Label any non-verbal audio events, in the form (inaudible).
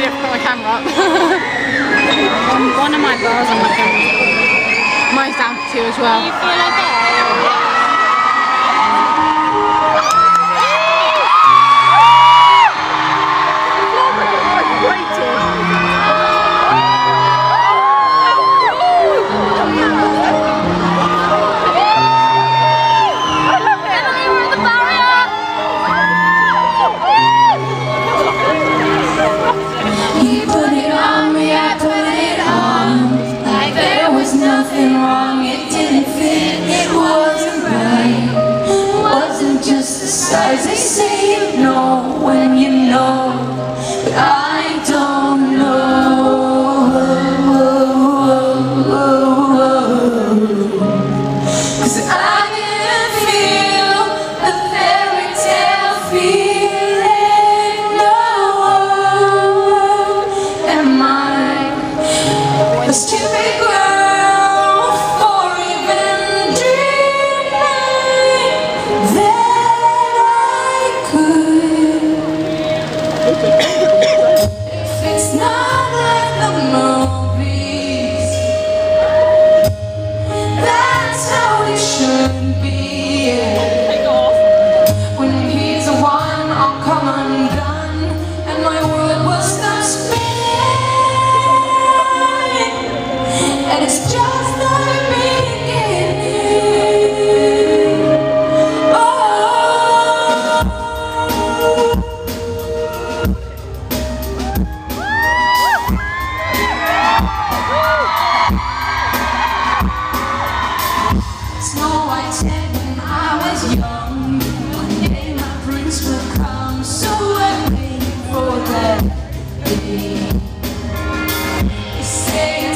gonna do put my camera up. (laughs) one, of my bars on my camera. Mine's down to two as well. Nothing wrong, it didn't fit, it wasn't right. It wasn't just the size they say you know when you know. But I don't know. Cause I feel the feeling no I snow white when I was young. One day my prince come, so waiting for that day. Say